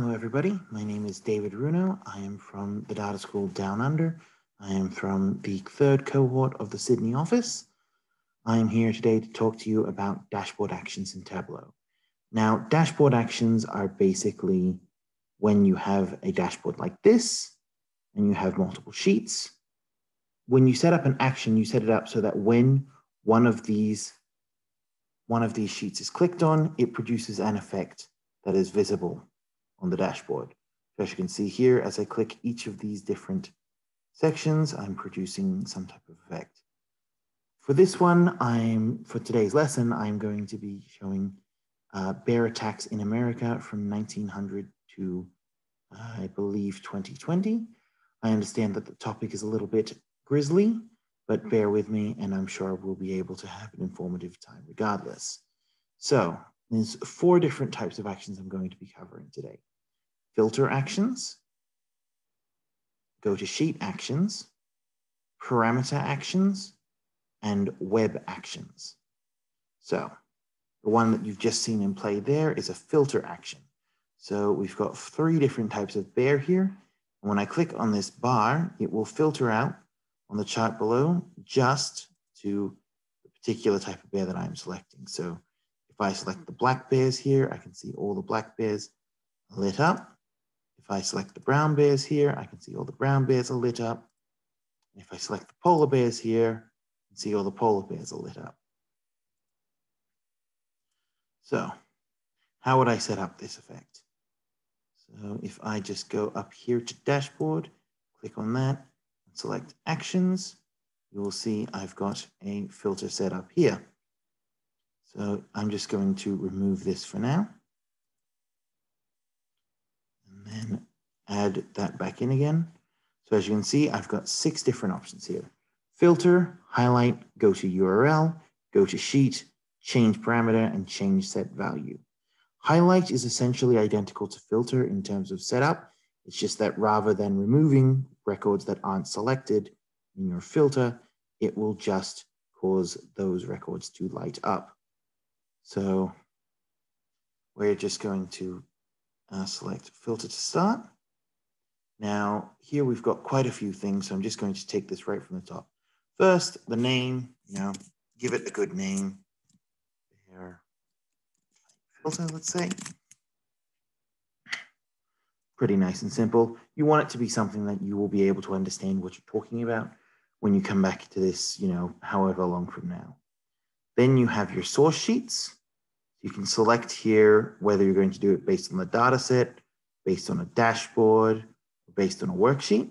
Hello, everybody. My name is David Ruhnau. I am from the Data School Down Under. I am from the third cohort of the Sydney office. I am here today to talk to you about dashboard actions in Tableau. Now, dashboard actions are basically when you have a dashboard like this and you have multiple sheets. When you set up an action, you set it up so that when one of these one of these sheets is clicked on, it produces an effect that is visible on the dashboard. So as you can see here, as I click each of these different sections, I'm producing some type of effect. For this one, I'm for today's lesson, I'm going to be showing uh, bear attacks in America from 1900 to, uh, I believe, 2020. I understand that the topic is a little bit grisly, but bear with me and I'm sure we'll be able to have an informative time regardless. So there's four different types of actions I'm going to be covering today. Filter actions, go to sheet actions, parameter actions, and web actions. So the one that you've just seen in play there is a filter action. So we've got three different types of bear here. And when I click on this bar, it will filter out on the chart below just to the particular type of bear that I'm selecting. So if I select the black bears here, I can see all the black bears lit up. If I select the brown bears here, I can see all the brown bears are lit up. If I select the polar bears here, I can see all the polar bears are lit up. So how would I set up this effect? So if I just go up here to dashboard, click on that, and select actions, you will see I've got a filter set up here. So I'm just going to remove this for now. And add that back in again. So as you can see, I've got six different options here. Filter, highlight, go to URL, go to sheet, change parameter, and change set value. Highlight is essentially identical to filter in terms of setup. It's just that rather than removing records that aren't selected in your filter, it will just cause those records to light up. So we're just going to uh, select filter to start. Now here we've got quite a few things, so I'm just going to take this right from the top. First, the name, you know, give it a good name. There, filter, let's say. Pretty nice and simple. You want it to be something that you will be able to understand what you're talking about when you come back to this, you know, however long from now. Then you have your source sheets. You can select here whether you're going to do it based on the data set, based on a dashboard, based on a worksheet.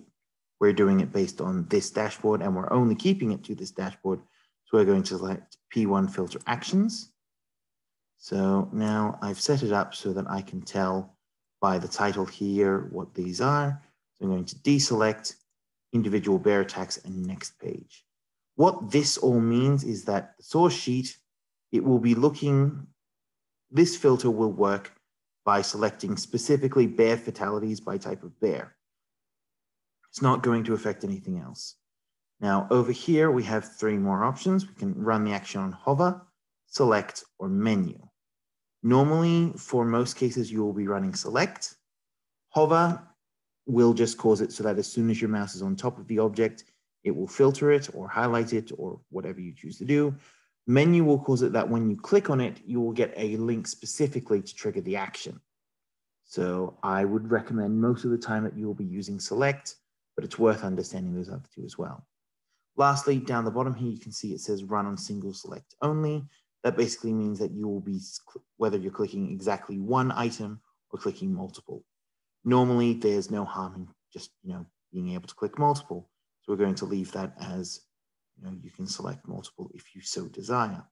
We're doing it based on this dashboard and we're only keeping it to this dashboard. So we're going to select P1 filter actions. So now I've set it up so that I can tell by the title here what these are. So I'm going to deselect individual bear attacks and next page. What this all means is that the source sheet, it will be looking this filter will work by selecting specifically bear fatalities by type of bear. It's not going to affect anything else. Now over here, we have three more options. We can run the action on hover, select, or menu. Normally, for most cases, you will be running select. Hover will just cause it so that as soon as your mouse is on top of the object, it will filter it or highlight it or whatever you choose to do. Menu will cause it that when you click on it, you will get a link specifically to trigger the action. So I would recommend most of the time that you will be using select, but it's worth understanding those other two as well. Lastly, down the bottom here, you can see it says run on single select only. That basically means that you will be, whether you're clicking exactly one item or clicking multiple. Normally, there's no harm in just, you know, being able to click multiple. So we're going to leave that as you know, you can select multiple if you so desire.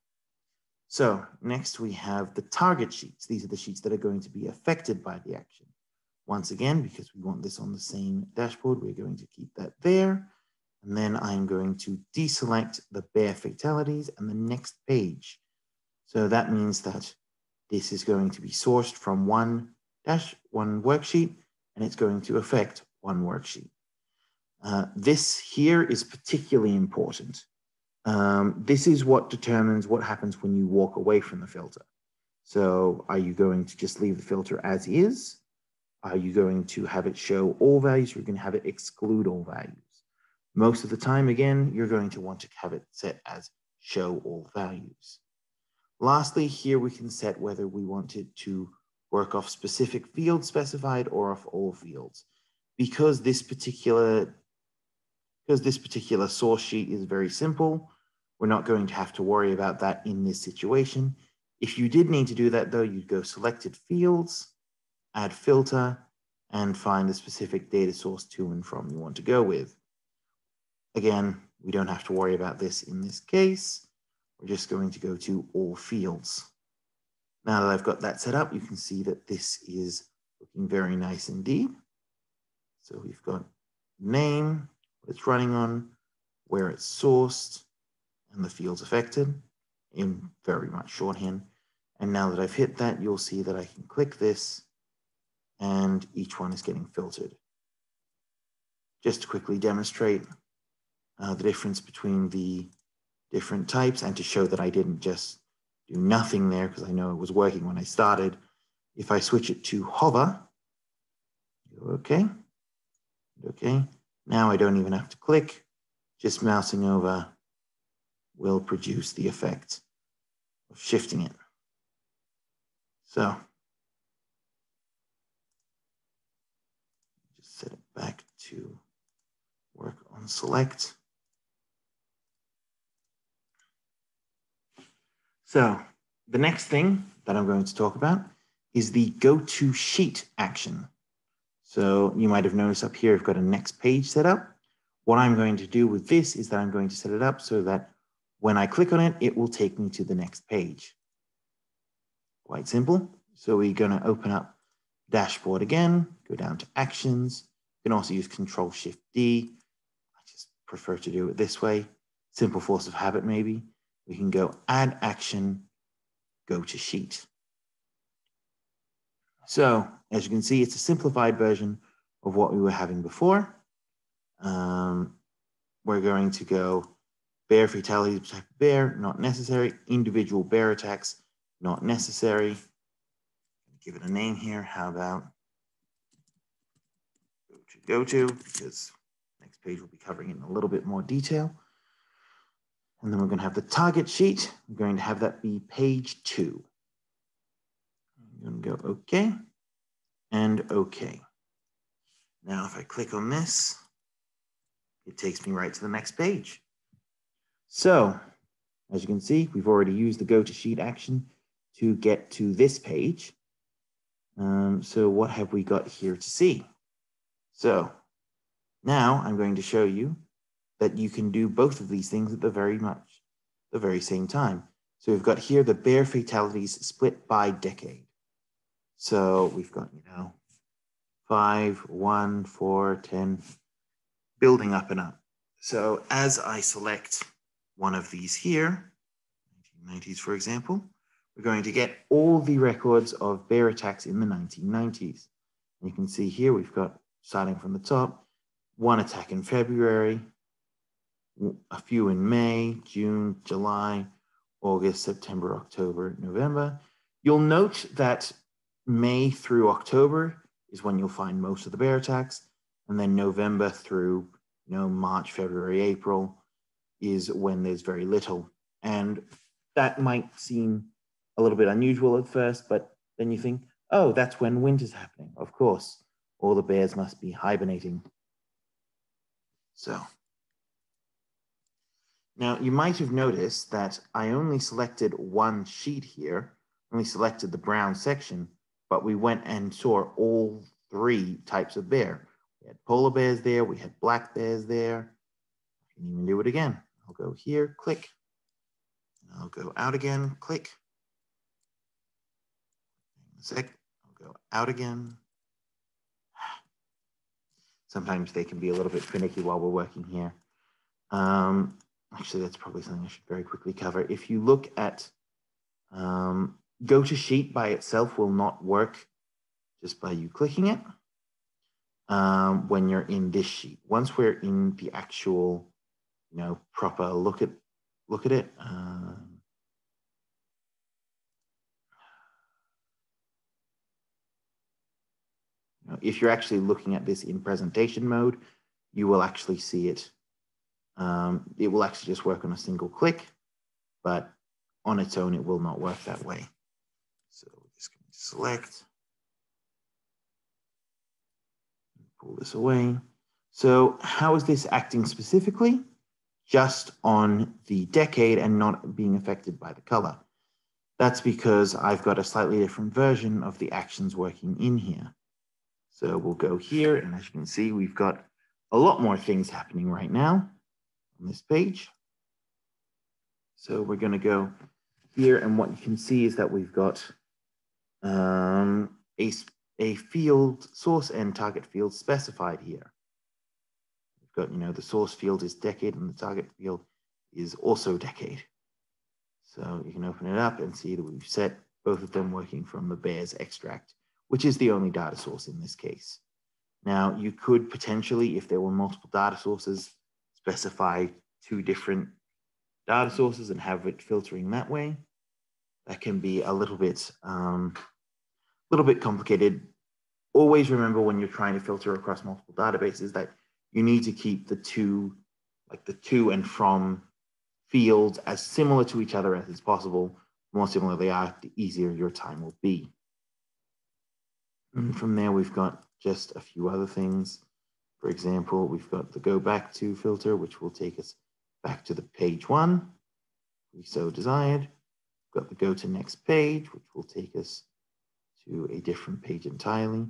So next we have the target sheets. These are the sheets that are going to be affected by the action. Once again, because we want this on the same dashboard, we're going to keep that there. And then I'm going to deselect the bear fatalities and the next page. So that means that this is going to be sourced from one dash one worksheet and it's going to affect one worksheet. Uh, this here is particularly important. Um, this is what determines what happens when you walk away from the filter. So are you going to just leave the filter as is? Are you going to have it show all values? You're going to have it exclude all values. Most of the time, again, you're going to want to have it set as show all values. Lastly, here we can set whether we want it to work off specific fields specified or off all fields. Because this particular because this particular source sheet is very simple, we're not going to have to worry about that in this situation. If you did need to do that though, you'd go selected fields, add filter, and find the specific data source to and from you want to go with. Again, we don't have to worry about this in this case. We're just going to go to all fields. Now that I've got that set up, you can see that this is looking very nice indeed. So we've got name, what it's running on, where it's sourced, and the fields affected in very much shorthand. And now that I've hit that, you'll see that I can click this and each one is getting filtered. Just to quickly demonstrate uh, the difference between the different types and to show that I didn't just do nothing there because I know it was working when I started. If I switch it to hover, okay, okay. Now I don't even have to click, just mousing over will produce the effect of shifting it. So just set it back to work on select. So the next thing that I'm going to talk about is the go to sheet action. So you might have noticed up here, I've got a next page set up. What I'm going to do with this is that I'm going to set it up so that when I click on it, it will take me to the next page. Quite simple. So we're going to open up dashboard again, go down to actions. You can also use control shift D. I just prefer to do it this way. Simple force of habit, maybe. We can go add action, go to sheet. So as you can see, it's a simplified version of what we were having before. Um, we're going to go Bear fatalities protect bear, not necessary. Individual bear attacks, not necessary. Give it a name here. How about go to go to, because next page will be covering it in a little bit more detail. And then we're going to have the target sheet. We're going to have that be page two. I'm to go OK and OK. Now, if I click on this, it takes me right to the next page. So as you can see, we've already used the go to sheet action to get to this page. Um, so what have we got here to see? So now I'm going to show you that you can do both of these things at the very much, the very same time. So we've got here the bear fatalities split by decade. So we've got, you know, five, one, four, 10, building up and up. So as I select one of these here, 1990s, for example, we're going to get all the records of bear attacks in the 1990s. And you can see here we've got, starting from the top, one attack in February, a few in May, June, July, August, September, October, November. You'll note that May through October is when you'll find most of the bear attacks, and then November through you know March, February, April is when there's very little. And that might seem a little bit unusual at first, but then you think, oh, that's when winter's happening. Of course, all the bears must be hibernating. So now you might have noticed that I only selected one sheet here, only selected the brown section, but we went and saw all three types of bear. We had polar bears there, we had black bears there. I can even do it again. I'll go here, click. I'll go out again, click. Sec, I'll go out again. Sometimes they can be a little bit finicky while we're working here. Um, actually, that's probably something I should very quickly cover. If you look at um, go to sheet by itself will not work just by you clicking it um, when you're in this sheet. Once we're in the actual you know, proper look at look at it. Um, you know, if you're actually looking at this in presentation mode, you will actually see it. Um, it will actually just work on a single click, but on its own, it will not work that way. So just going to select, pull this away. So how is this acting specifically? Just on the decade and not being affected by the color. That's because I've got a slightly different version of the actions working in here. So we'll go here, and as you can see, we've got a lot more things happening right now on this page. So we're going to go here, and what you can see is that we've got um, a, a field source and target field specified here. We've got, you know, the source field is decade, and the target field is also decade. So you can open it up and see that we've set both of them working from the Bears extract, which is the only data source in this case. Now, you could potentially, if there were multiple data sources, specify two different data sources and have it filtering that way. That can be a little bit, um, little bit complicated. Always remember when you're trying to filter across multiple databases that you need to keep the two, like the to and from fields as similar to each other as is possible. The more similar they are, the easier your time will be. And from there, we've got just a few other things. For example, we've got the go back to filter, which will take us back to the page one, we so desired. We've got the go to next page, which will take us to a different page entirely.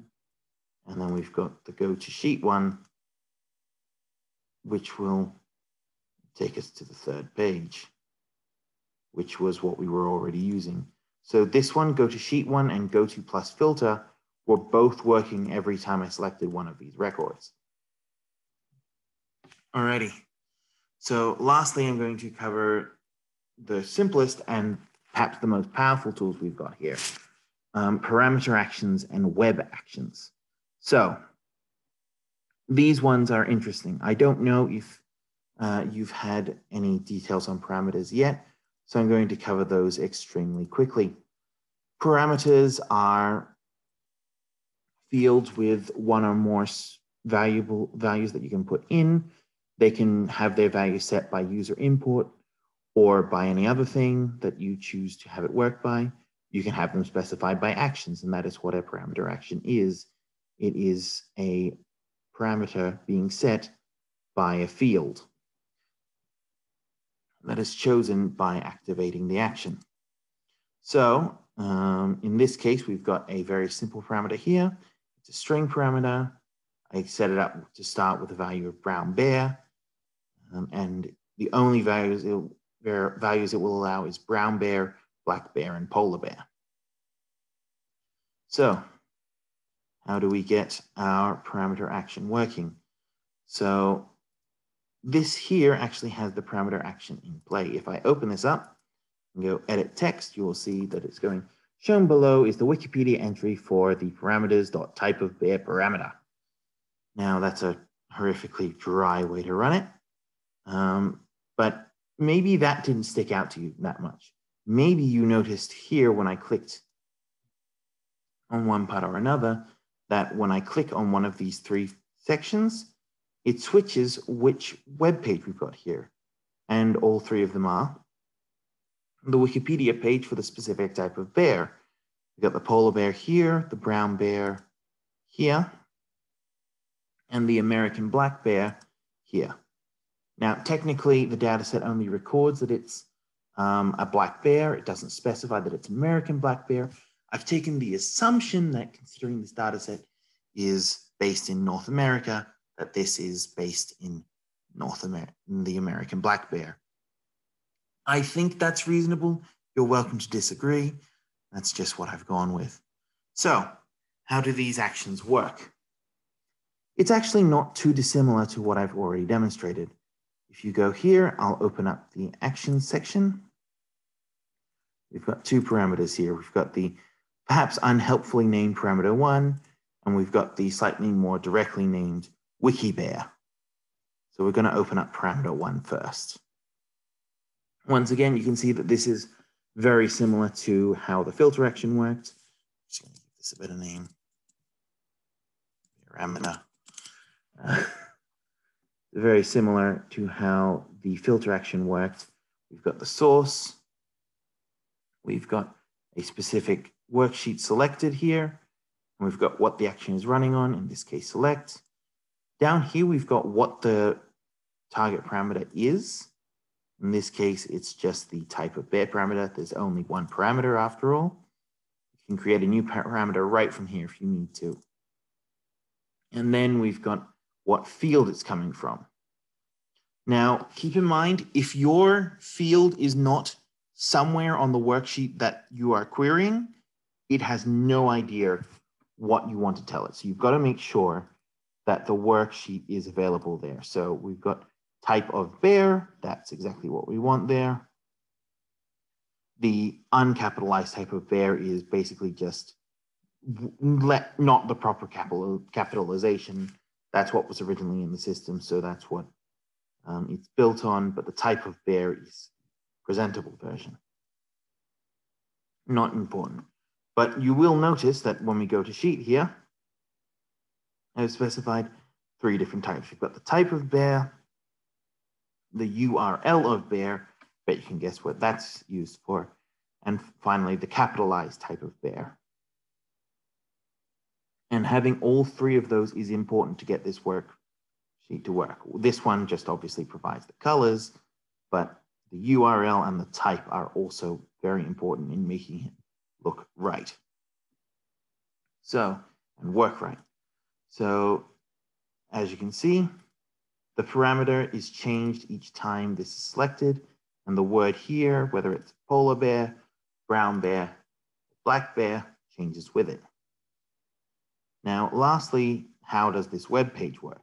And then we've got the go to sheet one, which will take us to the third page, which was what we were already using. So this one, go to sheet one and go to plus filter were both working every time I selected one of these records. Alrighty. So lastly, I'm going to cover the simplest and perhaps the most powerful tools we've got here, um, parameter actions and web actions. So these ones are interesting. I don't know if uh, you've had any details on parameters yet, so I'm going to cover those extremely quickly. Parameters are fields with one or more valuable values that you can put in. They can have their value set by user input or by any other thing that you choose to have it work by. You can have them specified by actions, and that is what a parameter action is. It is a parameter being set by a field that is chosen by activating the action. So um, in this case, we've got a very simple parameter here. It's a string parameter. I set it up to start with the value of brown bear. Um, and the only values it, values it will allow is brown bear, black bear, and polar bear. So how do we get our parameter action working? So this here actually has the parameter action in play. If I open this up and go edit text, you will see that it's going Shown below is the Wikipedia entry for the parameters.type of bear parameter. Now that's a horrifically dry way to run it, um, but maybe that didn't stick out to you that much. Maybe you noticed here when I clicked on one part or another that when I click on one of these three sections, it switches which web page we've got here. And all three of them are the Wikipedia page for the specific type of bear. We've got the polar bear here, the brown bear here, and the American black bear here. Now, technically, the data set only records that it's um, a black bear. It doesn't specify that it's American black bear. I've taken the assumption that considering this data set is based in North America, that this is based in North America, the American black bear. I think that's reasonable. You're welcome to disagree. That's just what I've gone with. So, how do these actions work? It's actually not too dissimilar to what I've already demonstrated. If you go here, I'll open up the actions section. We've got two parameters here. We've got the perhaps unhelpfully named parameter one, and we've got the slightly more directly named WikiBear. So we're going to open up parameter one first. Once again, you can see that this is very similar to how the filter action worked. Just going to give this a better name. parameter. Uh, very similar to how the filter action worked. We've got the source. We've got a specific worksheet selected here. And we've got what the action is running on, in this case, select. Down here, we've got what the target parameter is. In this case, it's just the type of bear parameter. There's only one parameter after all. You can create a new parameter right from here if you need to. And then we've got what field it's coming from. Now, keep in mind, if your field is not somewhere on the worksheet that you are querying, it has no idea what you want to tell it. So you've got to make sure that the worksheet is available there. So we've got type of bear, that's exactly what we want there. The uncapitalized type of bear is basically just let, not the proper capital, capitalization. That's what was originally in the system, so that's what um, it's built on, but the type of bear is presentable version. Not important. But you will notice that when we go to sheet here, I've specified three different types. We've got the type of bear, the URL of bear, but you can guess what that's used for. And finally, the capitalized type of bear. And having all three of those is important to get this work sheet to work. This one just obviously provides the colors, but the URL and the type are also very important in making it look right. So, and work right. So as you can see, the parameter is changed each time this is selected. And the word here, whether it's polar bear, brown bear, black bear, changes with it. Now, lastly, how does this web page work?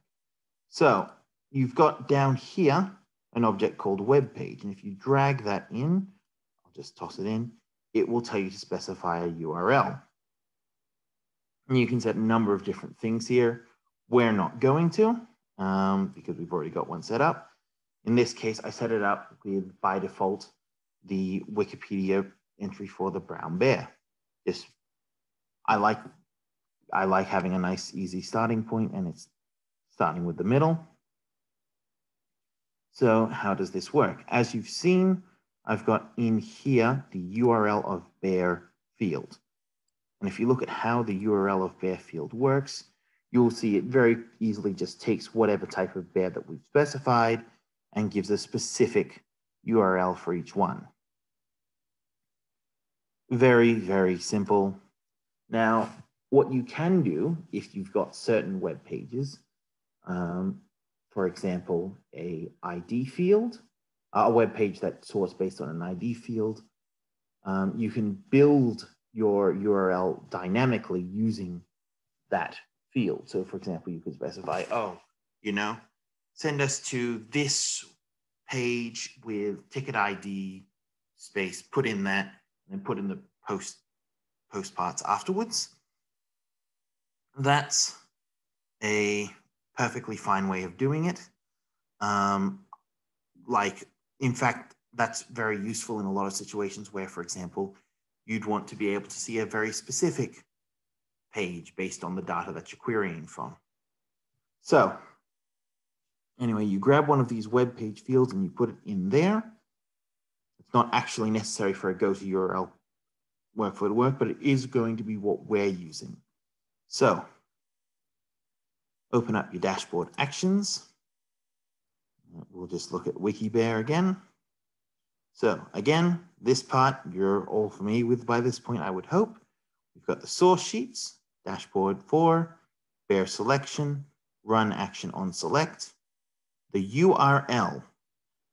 So you've got down here an object called web page. And if you drag that in, I'll just toss it in, it will tell you to specify a URL. And you can set a number of different things here. We're not going to um, because we've already got one set up. In this case, I set it up with, by default, the Wikipedia entry for the brown bear. Just, I like, I like having a nice, easy starting point, and it's starting with the middle. So how does this work? As you've seen, I've got in here the URL of bear field. And if you look at how the URL of bear field works, you'll see it very easily just takes whatever type of bear that we've specified and gives a specific URL for each one. Very, very simple. Now, what you can do if you've got certain web pages, um, for example, a ID field, a web page that's sourced based on an ID field, um, you can build your URL dynamically using that field. So for example, you could specify, oh, you know, send us to this page with ticket ID space, put in that, and put in the post post parts afterwards. That's a perfectly fine way of doing it. Um, like, in fact, that's very useful in a lot of situations where, for example, you'd want to be able to see a very specific page based on the data that you're querying from. So anyway, you grab one of these web page fields and you put it in there. It's not actually necessary for a go to URL workflow to work, but it is going to be what we're using. So open up your dashboard actions. We'll just look at WikiBear again. So again, this part you're all familiar with by this point, I would hope. We've got the source sheets, dashboard for, bear selection, run action on select. The URL,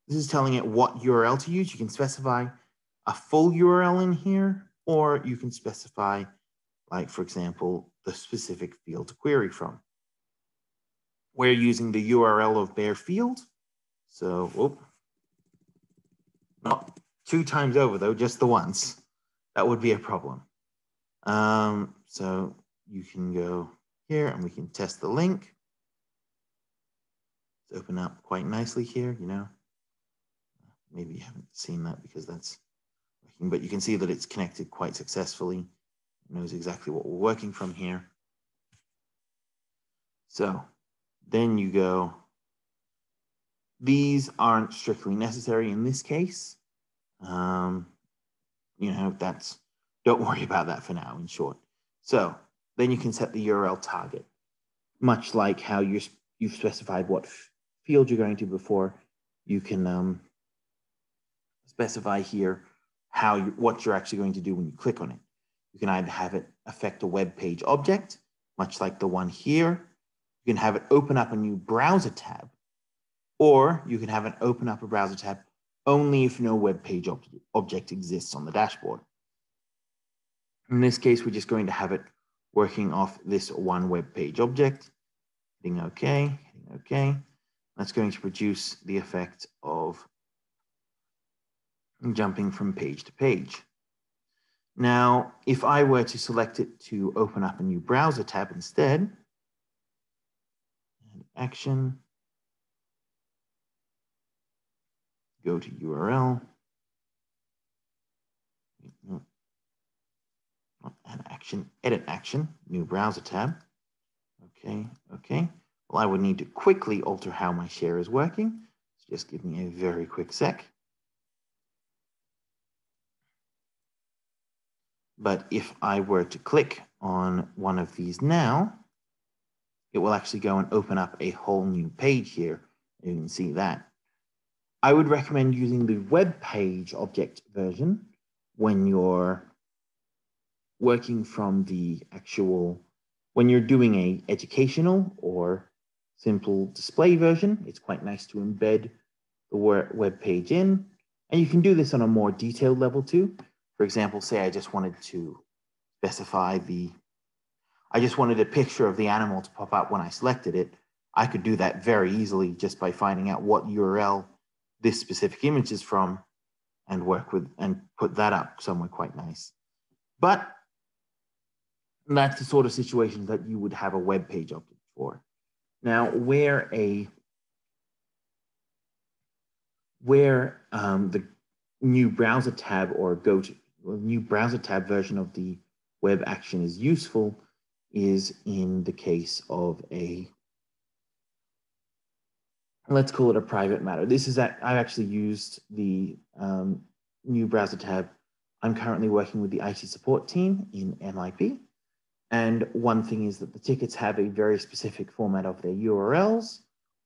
this is telling it what URL to use. You can specify a full URL in here, or you can specify, like for example, the specific field to query from. We're using the URL of bear field. So, whoop, not two times over though, just the once. That would be a problem. Um, so you can go here and we can test the link. It's open up quite nicely here, you know. Maybe you haven't seen that because that's working, but you can see that it's connected quite successfully. It knows exactly what we're working from here. So then you go, these aren't strictly necessary in this case. Um, you know, that's, don't worry about that for now in short. So then you can set the URL target, much like how you're, you've specified what field you're going to before you can um, specify here how you, what you're actually going to do when you click on it. You can either have it affect a web page object, much like the one here. You can have it open up a new browser tab, or you can have it open up a browser tab only if no web page ob object exists on the dashboard. In this case, we're just going to have it working off this one web page object, hitting OK, hitting OK. That's going to produce the effect of jumping from page to page. Now, if I were to select it to open up a new browser tab instead, action, go to URL, add action, edit action, new browser tab. Okay, okay. Well, I would need to quickly alter how my share is working. So just give me a very quick sec. But if I were to click on one of these now, it will actually go and open up a whole new page here. You can see that. I would recommend using the web page object version when you're working from the actual, when you're doing a educational or simple display version, it's quite nice to embed the web page in. And you can do this on a more detailed level too. For example, say I just wanted to specify the, I just wanted a picture of the animal to pop up when I selected it. I could do that very easily just by finding out what URL this specific image is from and work with and put that up somewhere quite nice. But that's the sort of situation that you would have a web page object for. Now, where a where um, the new browser tab or go to new browser tab version of the web action is useful is in the case of a, let's call it a private matter. This is that I've actually used the um, new browser tab. I'm currently working with the IT support team in MIP. And one thing is that the tickets have a very specific format of their URLs,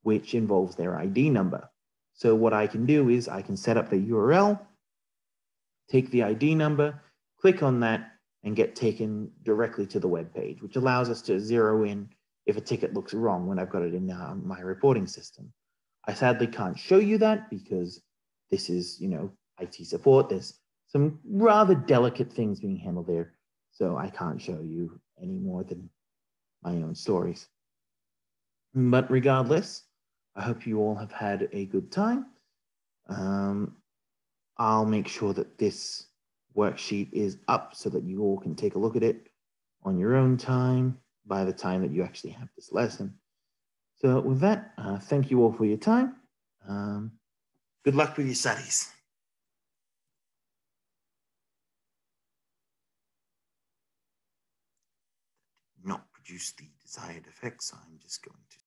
which involves their ID number. So what I can do is I can set up the URL take the ID number, click on that, and get taken directly to the web page, which allows us to zero in if a ticket looks wrong when I've got it in uh, my reporting system. I sadly can't show you that because this is, you know, IT support. There's some rather delicate things being handled there. So I can't show you any more than my own stories. But regardless, I hope you all have had a good time. Um, I'll make sure that this worksheet is up so that you all can take a look at it on your own time by the time that you actually have this lesson. So with that, uh, thank you all for your time. Um, good luck with your studies. Not produce the desired effects. I'm just going to